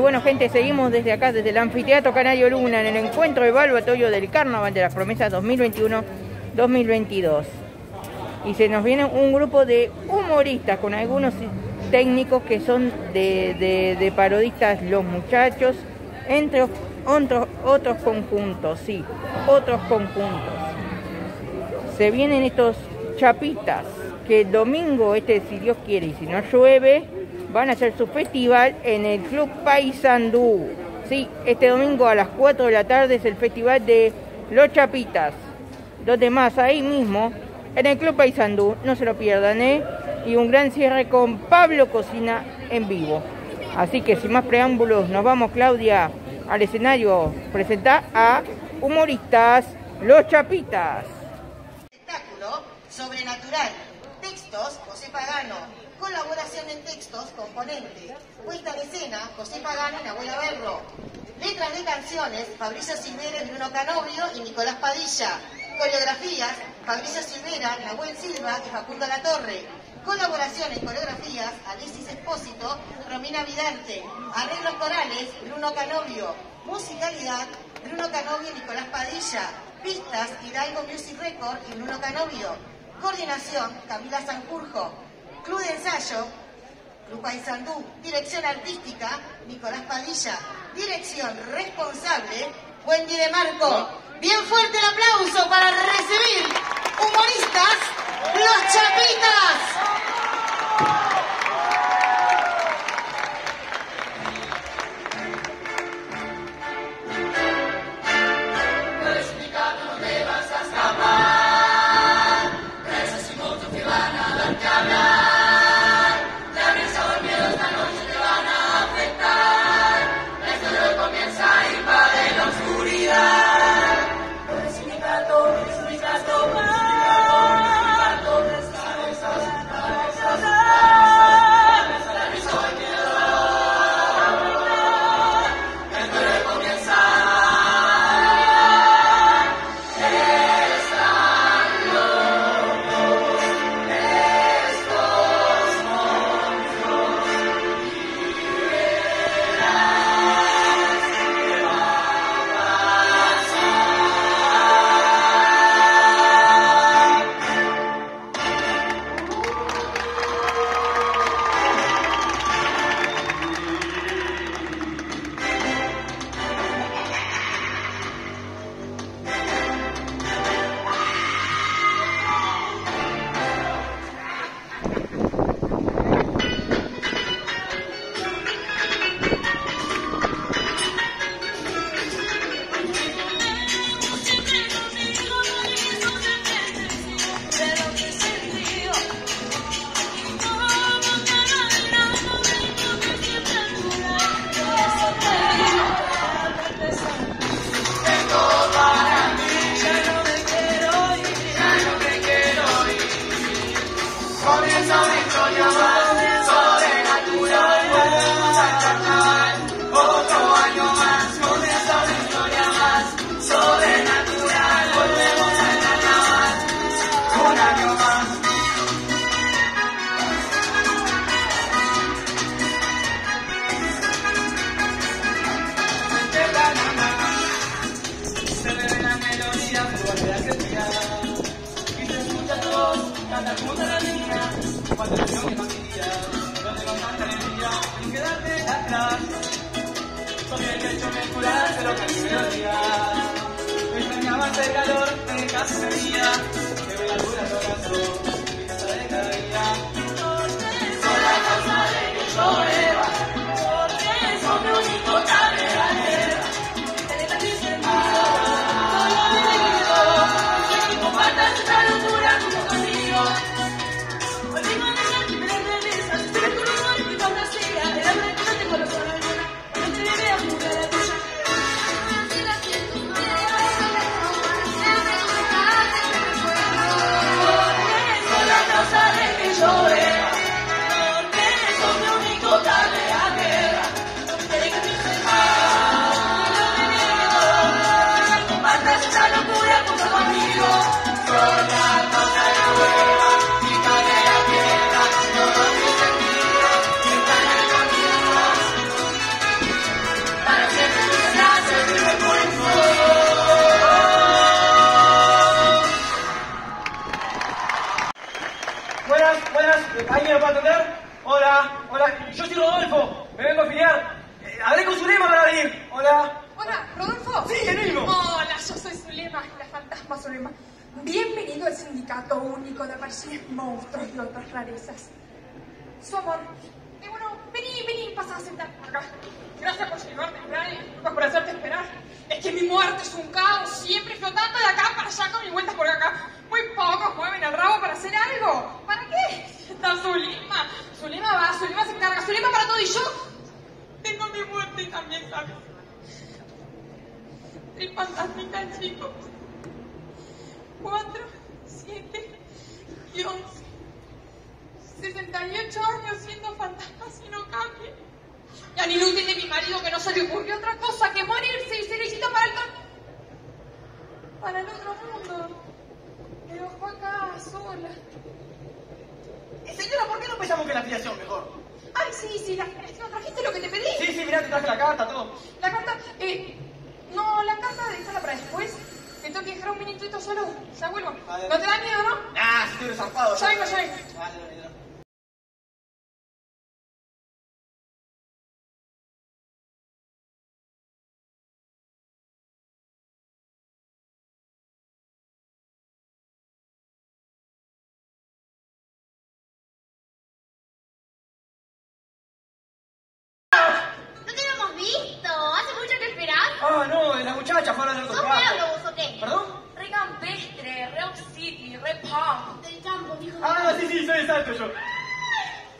Bueno, gente, seguimos desde acá, desde el Anfiteatro Canario Luna, en el encuentro evaluatorio del Carnaval de las Promesas 2021-2022. Y se nos viene un grupo de humoristas con algunos técnicos que son de, parodistas Los Muchachos, entre otros, otros conjuntos, sí, otros conjuntos. Se vienen estos chapitas que domingo, este si Dios quiere y si no llueve, van a hacer su festival en el Club Paisandú. Sí, este domingo a las 4 de la tarde es el festival de Los Chapitas. Donde más, ahí mismo, en el Club Paisandú, no se lo pierdan, ¿eh? Y un gran cierre con Pablo Cocina en vivo. Así que sin más preámbulos, nos vamos, Claudia, al escenario, presentar a humoristas Los Chapitas. Espectáculo sobrenatural. Textos, José Pagano, Colaboración en textos, componente. Puesta de escena, José Pagano y Abuela Berro. Letras de canciones, Fabricio Silvera, Bruno Canovio y Nicolás Padilla. Coreografías, Fabricio Silvera, Nahuel Silva y Facundo Latorre. Colaboración en coreografías, Alexis Espósito, Romina Vidarte. Arreglos corales, Bruno Canovio. Musicalidad, Bruno Canovio y Nicolás Padilla. Pistas, Hidalgo Music Record y Bruno Canovio. Coordinación, Camila Sanjurjo. Club de Ensayo, Club Paisandú, Dirección Artística, Nicolás Padilla, Dirección Responsable, Wendy de Marco. Bien fuerte el aplauso para recibir humoristas, los Chapitas. pena, sobre el pecho me curaste lo que ansia, me el calor de cacería, que me labura el corazón, y se de. Sindicato único de persiles monstruos y otras rarezas. Su amor. Y bueno, vení, vení, pasa a sentar acá. Gracias por llevarte, Brian. Por hacerte esperar. Es que mi muerte es un caos, siempre flotando de acá para allá con mis vueltas por acá. Muy pocos mueven el rabo para hacer algo. ¿Para qué? Está Zulima. Zulima va, Zulima se encarga, Zulima para todo y yo tengo mi muerte también, ¿sabes? El fantasmita chicos. Cuatro, siete y once. 68 años siendo fantasma si no cambia. Al inútil de mi marido que no se le ocurrió otra cosa que morirse y ser hechito para el... para el otro mundo. Me dejó acá sola. Eh, señora, ¿por qué no pensamos que la afiliación mejor? Ay, sí, sí, la afiliación. ¿Trajiste lo que te pedí? Sí, sí, mirá, te traje la carta, todo. La carta, eh, no, la carta déjala para después. Tengo que dejar un minutito solo. Ya vuelvo. Vale. ¿No te da miedo, no? Ah, sí, estoy resarpado. Ya vengo, ya vengo. Vale, vale, Ah, no, la muchacha fue a hablar ¿Sos trabajo. medio vos o qué? ¿Perdón? Re campestre, re city, re punk. Del campo, hijo de... Ah, sí, sí, soy exacto yo.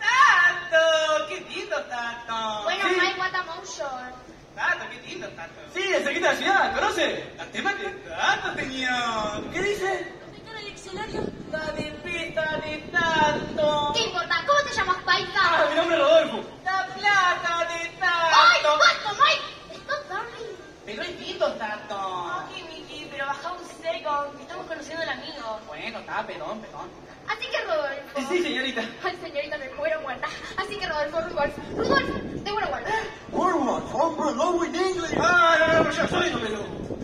¡Tato! ¡Qué lindo, Tato! Bueno, sí. Mike Watamotion. Tato, qué lindo, Tato. Sí, de cerquita de la ciudad, ¿conoce? La tema que Tato tenía. ¿Qué dice? ¿No en el diccionario? La de pita de Tato. ¿Qué importa? ¿Cómo te llamas, Ah, paisa? mi nombre es Rodolfo. La plata de ¡Ay, Tato. basta, Mike! Stop, darling. Pero es lindo, Tato. Ok, Miki, pero baja un seco, que estamos conociendo al Bueno, está, perdón, perdón. Así que Rodolfo. Sí, señorita. Ay, señorita, me muero muerta. Así que Rodolfo, Rudolfo. Rudolfo, te muero muerta. Forward, hombre, lobo en inglés. Ah, no, no, yo soy lobo.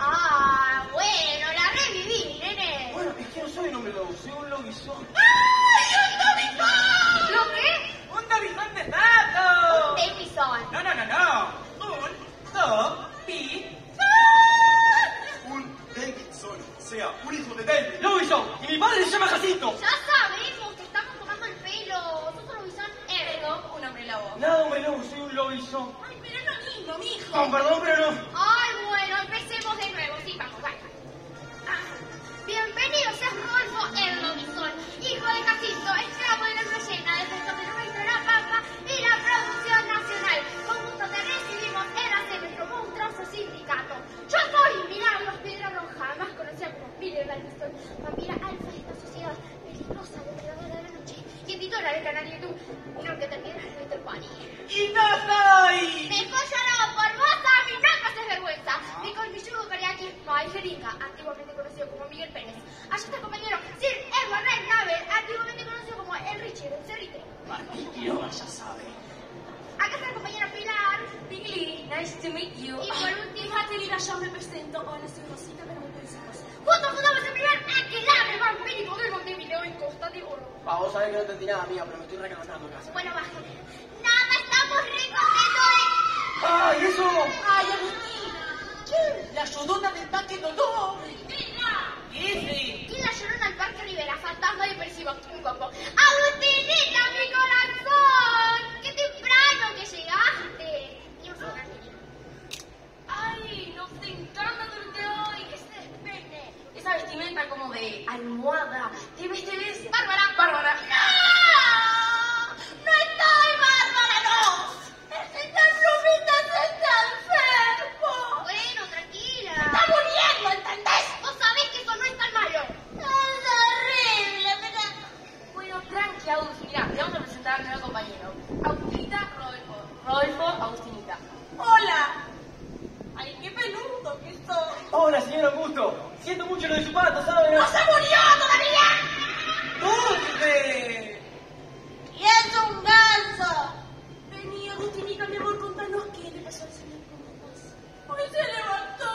Ah, bueno, la reviví, nene. Bueno, es que no soy lobo, soy un lobizón. ¡Ay, un Davidson! ¿Lo qué? ¡Un lobizón de Tato! Un Davidson. No, no, no, no. Un lobizón. Llama Jacinto. Ya sabemos que estamos tomando el pelo. Sos un Davidson ergo. Un hombre lobo. No, hombre lobo, soy un lobizón. Ay, pero es lo mismo, mijo. Con perdón, pero no. Ay, bueno, empecemos de nuevo. Sí, vamos, vaya. Ah, Bienvenido, seas Rodolfo Erdovison, hijo de Jacinto, esclavo de la ballena, defensor del reino de la pampa y la producción nacional. Con gusto te recibimos, eras de nuestro monstruoso sindicato. Yo soy Milagros Piedra Roja, más conocida como Miller Dalton, vampira peligrosa, depredadora de la noche, y editora del canal YouTube, Lo que te quieras de tu país. ¡Y no soy! Me collará por vos a mí, no pases vergüenza. Mi colmilludo cariaqui, Mike Jeringa, antiguamente conocido como Miguel Pérez. Allá está el compañero Sir Edward Red Navel, antiguamente conocido como el Richie del Cerrite. Maldito, ya sabe. Acá está el compañero Pilar. Pigli, nice to meet you. Y por último, Jatelina, yo me presento. Hola, soy pensamos. Juntos fundamos el primer aquelarre vampírico del Montevideo en Costa de Oro. Pa, vos sabés que no entendí nada, amiga, pero me estoy recalentando casi. Bueno, bajen. Nada, estamos de... ¡Ay, eso! ¡Ay, Agustina! ¿Quién? La llorona del dolor. ¡Venga! ¡Ese! ¿Quién la llorona al Parque Rivera? Fantasma depresivo. Un combo. ¡Agustinita, mi corazón! ¡Qué temprano que llegaste! Dios, Agustinita. ¡Ay, nos encanta tu de hoy! ¿Qué se despende? Esa vestimenta como de almohada. ¿Te ves, te ves? Bárbara. Bárbara. ¡No! ¡No estoy bárbara, no! ¡El señor Plumitas está enfermo! Bueno, tranquila. ¡Está muriendo, ¿entendés? Vos sabés que eso no es tan malo. Es horrible, pero... Bueno, tranqui, Agus. Mirá, te vamos a presentar al nuevo compañero. Agustinita, Rodolfo. Rodolfo, Agustinita. ¡Hola! ¡Ay, qué peludo que soy! Hola, señor Augusto. Siento mucho lo de su pato, ¿sabe? ¡No se murió todavía! ¡Dulce! ¡Y es un ganso! Vení, Agustinita, mi amor, contanos qué le pasó al señor Plumitas. Hoy se levantó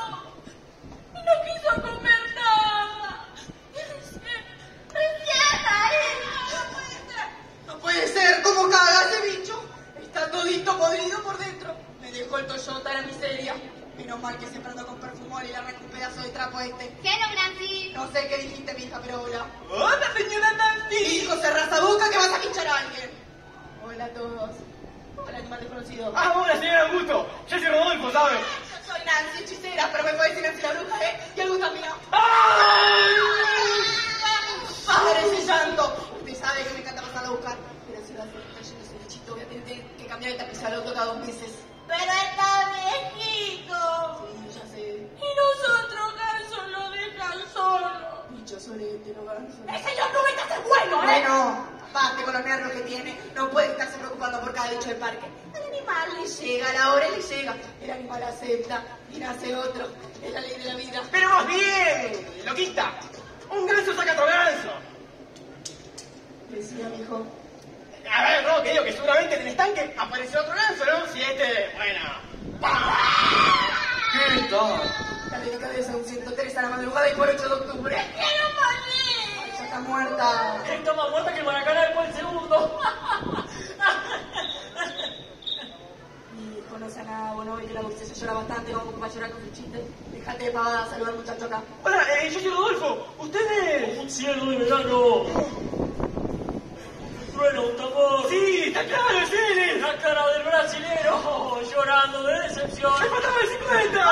y no quiso comer nada. Recién, ¡Recién ahí! No puede ser, ¿cómo caga ese bicho? Está todito podrido por dentro. Me dejó el Toyota la miseria. Menos mal que siempre ando con un pedazo de trapo este. Hello, Nancy. No sé qué dijiste, mija, pero hola. ¡Hola, señora Tanti! Hijo, cerrás la boca que vas a pinchar a alguien. Hola a todos. Hola, animal desconocido. ¡Ah, hola, señora Augusto! Yo soy Rodolfo, ¿sabe? Yo soy Nancy, hechicera, pero me puede decir Nancy la bruja, ¿eh? Y Augusto mira. Padre ese llanto. Usted sabe que me encanta pasar a buscar. Pero si va a hacer está yendo ese bichito, voy a tener que cambiar el tapiz al auto cada dos meses. Pero está viejito. Sí, ya sé. Y nosotros, Ganso, lo dejan solo. Bicho solete, no ganso. El señor Nubita es bueno, ¿eh? Bueno, basta con los nervios que tiene. No puede estarse parque. Al animal le llega, la hora le llega. El animal acepta y nace otro. Es la ley de la vida. Pero más bien, loquita. Un ganso saca otro ganso. Decía, mijo. A ver, no, que digo que seguramente en el estanque apareció otro ganso, ¿no? Si este, bueno. ¿Qué tal? La delicadeza de un 103 a la madrugada y por 8 de octubre. ¡Quiero morir! Ya está muerta. Está más muerta que el Maracaná después del segundo. Sana nada, bueno, y que la llora bastante, como va a llorar con su chiste. Déjate de pavada, saluda al muchacho acá. Hola, eh, yo soy Rodolfo. ¿Ustedes? Un cielo de verano. Truena un tambor. Sí, está claro, es él. La cara del brasilero llorando de decepción. ¡Me faltaba bicicleta!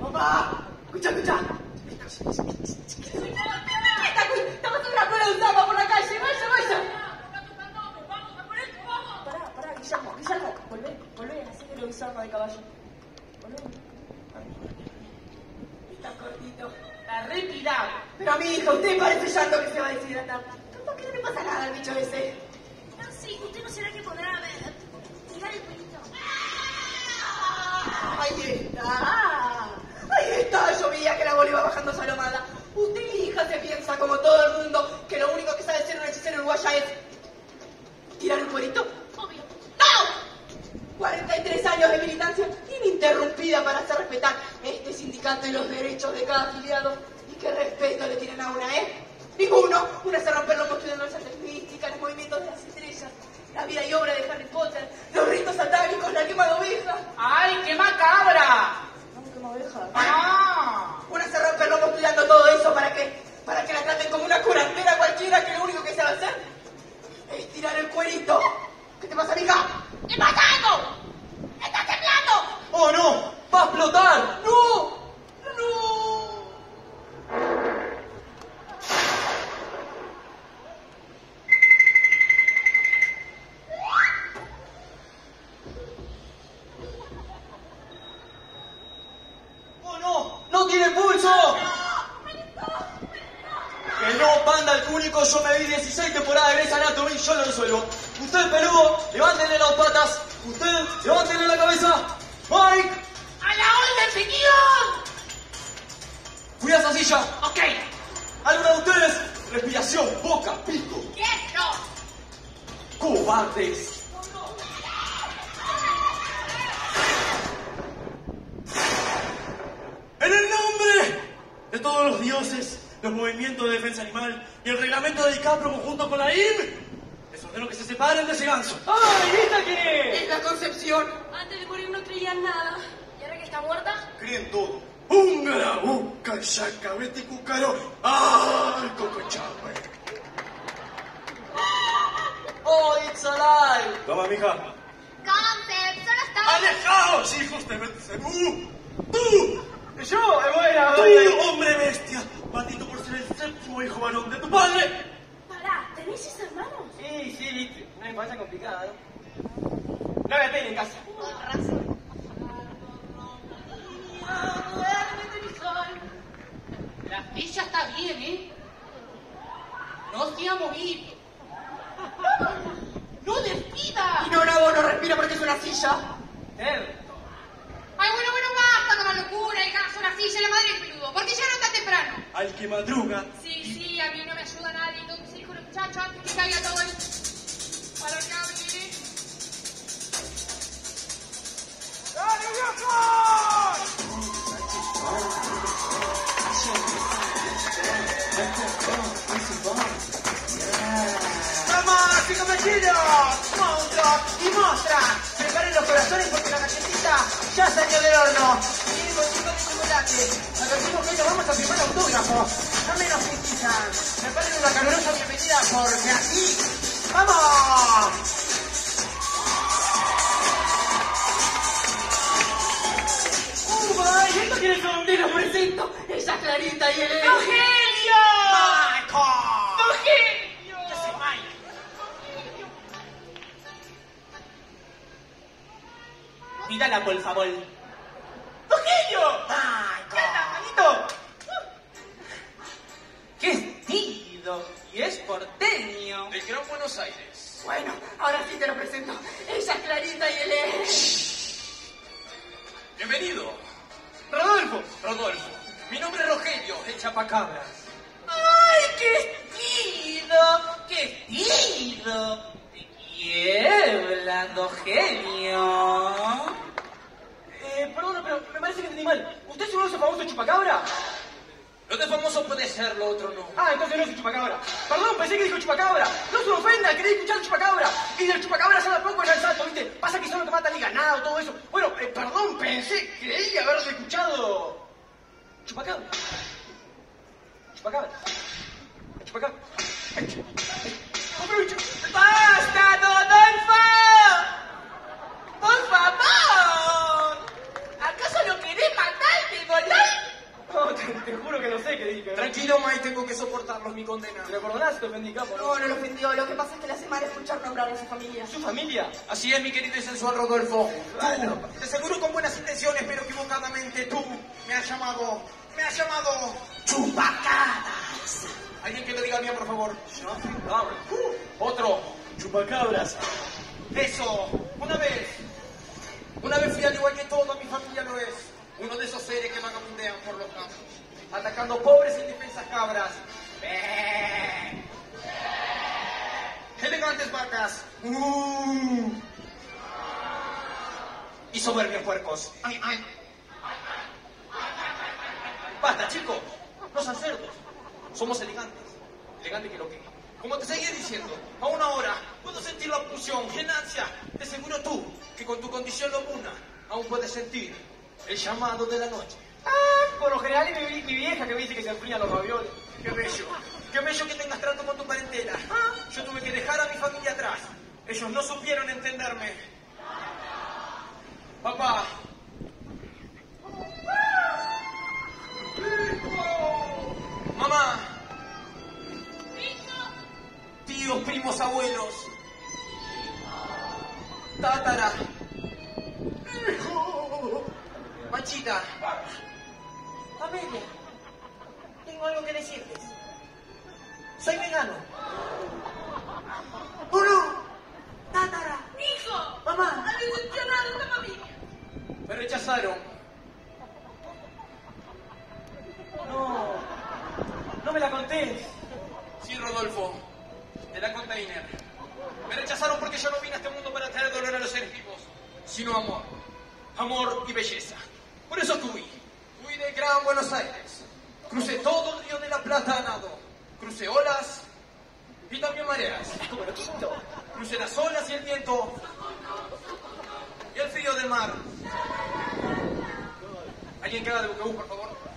Papá, escucha, escucha. Estamos en una cola de un zapa por la calle, vaya, vaya. Pará, pará, Guillermo, Guillermo, volvé, volvé, así que lo bizarro de caballo. Está cortito. La retirada. Pero a mi hija, usted parece llanto que se va a deshidratar. ¿Por qué no le pasa nada al bicho ese? No, sí, usted no será que podrá ver. Tirar el pelito. Ahí está. Ahí está, yo veía que la bola iba bajando salomada. Usted, mi hija, se piensa como todo el mundo que lo único que sabe ser una hechicera uruguaya es tirar un cuerito. 43 años de militancia ininterrumpida para hacer respetar este sindicato y los derechos de cada afiliado. ¿Y qué respeto le tienen a una, eh? Ninguno. Una se rompe el lomo estudiando las artes místicas, los movimientos de las estrellas, la vida y obra de Harry Potter, los ritos satánicos, la quema de ovejas. ¡Ay, qué macabra! No, quema ovejas. ¡Ah! Una se rompe el lomo estudiando todo eso para que, para que la traten como una curandera cualquiera que lo único que sabe hacer es tirar el cuerito. ¿Qué te pasa, mija? ¡Le pasa explotar! Los movimientos de defensa animal y el reglamento de DiCaprio conjunto con la IM, les ordeno que se separen de ese ganso. ¡Ay, ¿esta qué? Es la concepción. Antes de morir no creían nada. ¿Y ahora que está muerta? Creen todo. ¡Húngara, uca, chaca, vete, cucaro! ¡Ay, cocochahue! ¡Oh, it's alive! Toma, mija. Concept, solo está... ¡Alejaos, hijos de Belcebú! ¡Tú! Yo, bueno, ¡Tú, hombre bestia! Por hijo varón de tu padre. Pará, ¿tenés seis hermanos? Sí, sí, viste. Una infancia complicada, ¿no? No me peguen en casa. La ficha está bien, ¿eh? No se ha movido. ¡No despida! Y no, no, no respira porque es una silla. Ted, Ay, bueno, bueno, basta con la locura, el caso, la silla, la madre del peludo, porque ya no está temprano. Al que madruga. Sí, sí, a mí no me ayuda nadie, tengo que seguir con el muchacho antes que caiga todo el... Para el cable. ¡Vamos, chicos pequeños! ¡Monstruos y monstras! ¡Preparen los horno. Viene con chico de chocolate. Advertimos que hoy nos vamos a firmar autógrafos. No menos. Me parece una calurosa bienvenida porque aquí. ¡Vamos! ¡Uva! ¿Y esto quiénes son? Te los presento. Esa Clarita y el... ¡Rogelio! ¡Michael! ¡Rogelio! Mírala, por favor. Bueno, ahora sí te lo presento. Ella es Clarita y él es... Bienvenido. Rodolfo. Rodolfo. Mi nombre es Rogelio, el Chapacabras. ¡Ay, qué estilo! ¡Qué estilo! ¡Qué hablando genio! Eh, perdona, pero me parece que entendí mal. ¿Usted es uno de esos famosos chupacabra? Lo de famoso puede ser, lo otro no. Ah, entonces no es un chupacabra. Perdón, pensé que dijo chupacabra. No se ofenda, quería escuchar chupacabra. Y del chupacabra sale poco en el salto, ¿viste? Pasa que solo te matan y ganado, todo eso. Bueno, eh, perdón, pensé, creí haberle escuchado. Chupacabra. Chupacabra. Chupacabra. Ay, chu- ay. Oh, pero chu- ¡Basta, Rodolfo! ¡Por favor! ¿Acaso lo querés matar de dolor? No, te, te juro que no sé qué dije. Tranquilo, Mike, tengo que soportarlo, es mi condena. ¿Te lo perdonaste, te ofendí, capo? No, no lo ofendió. Lo que pasa es que le hace mal escuchar nombrar a su familia. ¿Su familia? Así es, mi querido y sensual Rodolfo. Bueno. Tú, de seguro con buenas intenciones, pero equivocadamente tú me has llamado, me has llamado Chupacabras. Alguien que lo diga bien, por favor. Chupacabra. Uh, otro. Chupacabras. Eso, una vez. Una vez fui al igual que toda mi familia lo es. Uno de esos seres que vagabundean por los campos, atacando pobres e indefensas cabras. Elegantes vacas. ¡Uh! Y soberbios puercos. ¡Ay, ay! Basta, chicos. No sean cerdos. Somos elegantes. Elegante que lo que. Como te seguía diciendo, aún ahora puedo sentir la pulsión, genancia. De seguro tú, que con tu condición lobuna, aún puedes sentir el llamado de la noche. Ah, por lo general es mi, mi vieja que me dice que se enfrían los ravioles. Qué bello. Qué bello que tengas trato con tu parentela. Ah, Yo tuve que dejar a mi familia atrás. Ellos no supieron entenderme. Papá. Mamá. Tíos, primos, abuelos. Tátara. Machita. Amelia, tengo algo que decirles. Soy vegano. ¡Gurú! ¡Tátara! ¡Hijo! ¡Mamá! ¡Ha decepcionado esta familia! Me rechazaron. No, no me la contés. Sí, Rodolfo, de la container. Me rechazaron porque yo no vine a este mundo para traer dolor a los seres vivos, sino amor. Amor y belleza. Por eso fui. Fui de Gran Buenos Aires. Crucé todo el río de la Plata a nado. Crucé olas y también mareas. Crucé las olas y el viento y el frío del mar. ¿Alguien que haga de buquebús, por favor?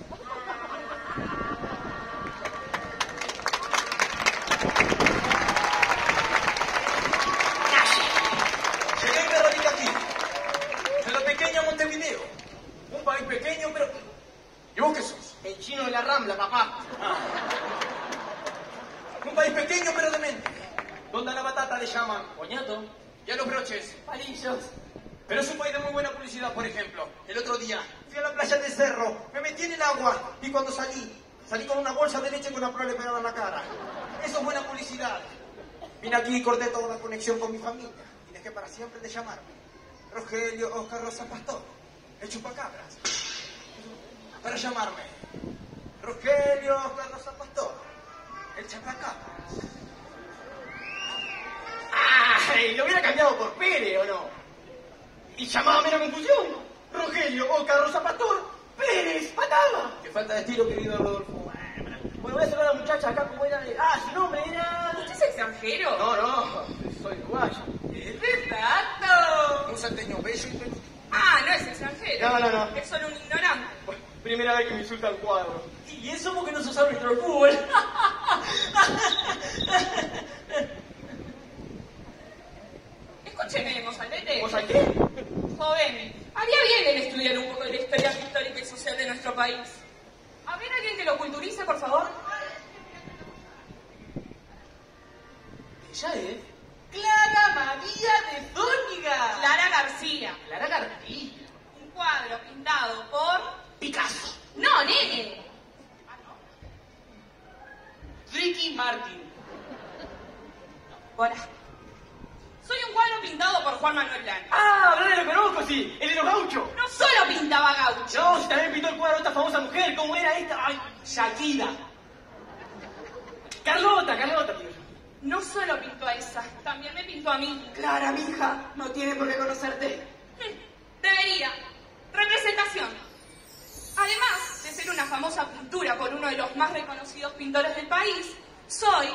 Pequeño, pero... ¿Y vos qué sos? El chino de la rambla, papá. Un país pequeño, pero demente. Donde a la batata le llaman Coñato. y a los broches Palillos. Pero es un país de muy buena publicidad, por ejemplo. El otro día fui a la playa del cerro, me metí en el agua y cuando salí, salí con una bolsa de leche con una le pegada en la cara. Eso es buena publicidad. Vine aquí y corté toda la conexión con mi familia y dejé para siempre de llamarme. Rogelio Oscar Rosa Pastor, el chupacabras. Para llamarme. Rogelio Oscar Rosa Pastor, el chupacabras. ¡Ay! Lo hubiera cambiado por Pérez, ¿o no? Y llamaba menos confusión. Rogelio, Oca, Rosa Pastor, Pérez, mataba. Qué falta de estilo, querido Rodolfo. Bueno, voy a saludar a la muchacha acá como era de... Ah, su nombre era... ¿Usted es extranjero? No, no, soy uruguayo. ¡Es exacto! Un salteño bello y peludo. Ah, no es extranjero. No, no, no. Es solo un ignorante. Bueno, primera vez que me insulta un cuadro. Y eso porque no sos árbitro de fútbol. Escúcheme, mozalete. ¿Vos sabés qué? Joven, haría bien en estudiar un poco de la historia histórica y social de nuestro país. ¿A ver alguien que lo culturice, por favor? Ella es Clara María de Zúñiga. Clara García. Clara García. Un cuadro pintado por... Picasso. No, nene. Ricky Martin. Hola. Soy un cuadro pintado por Juan Manuel Blanco. Ah, ¿verdad? Lo conozco, sí. El de los gauchos. No solo pintaba gaucho. No, si también pintó el cuadro de esta famosa mujer. ¿Cómo era esta? Ay, Shakira. Carlota, Carlota, tío. No solo pintó a esa, también me pintó a mí. Clara, mija, no tiene por qué conocerte. Debería. Representación. Además de ser una famosa pintura por uno de los más reconocidos pintores del país, soy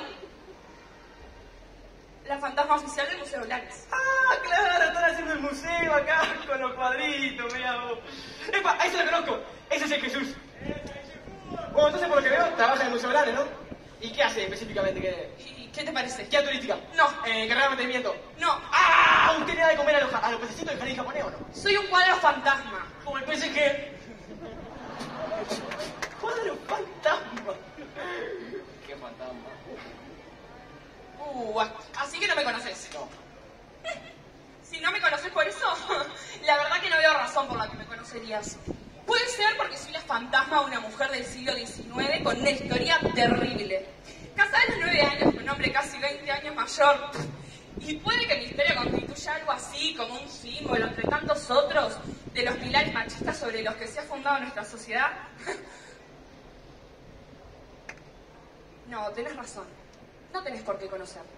la fantasma oficial del Museo Blanes. Ah, claro, están haciendo el museo acá con los cuadritos, mira vos. Epa, a ese lo conozco. Ese es el Jesús. Bueno, entonces por lo que veo, trabaja en el Museo Grande, ¿no? ¿Y qué hace específicamente? ¿Qué, ¿Y qué te parece? guía turística? No. Eh, carrera de mantenimiento. No, ¡Ah! ¿Usted le da de comer a los, a los pececitos del jardín japonés o no? soy un cuadro fantasma. Como el PSG. Cuadro fantasma. ¿Qué fantasma? Uh, así que no me conoces. No. Si no me conoces por eso, la verdad que no veo razón por la que me conocerías. Puede ser porque soy la fantasma de una mujer del siglo XIX con una historia terrible. Casada a los 9 años con un hombre casi 20 años mayor. Y puede que mi historia constituya algo así como un símbolo entre tantos otros de los pilares machistas sobre los que se ha fundado nuestra sociedad. No, tenés razón. No tenés por qué conocerlo.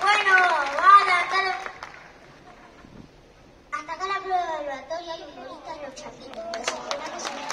Bueno, vale, hasta, la- hasta acá la prueba de laboratorio hay humorista en los chapitos.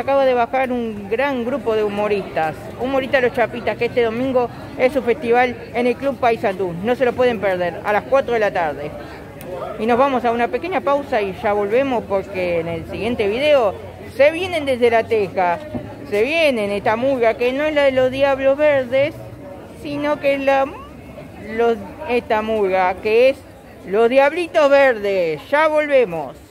Acabo de bajar un gran grupo de humoristas. Humoristas Los Chapitas, que este domingo es su festival en el Club Paisandú. No se lo pueden perder, a las 4 de la tarde. Y nos vamos a una pequeña pausa y ya volvemos porque en el siguiente video se vienen desde la teja. Se vienen esta murga que no es la de los Diablos Verdes, sino que es la los, esta murga que es los Diablitos Verdes. Ya volvemos.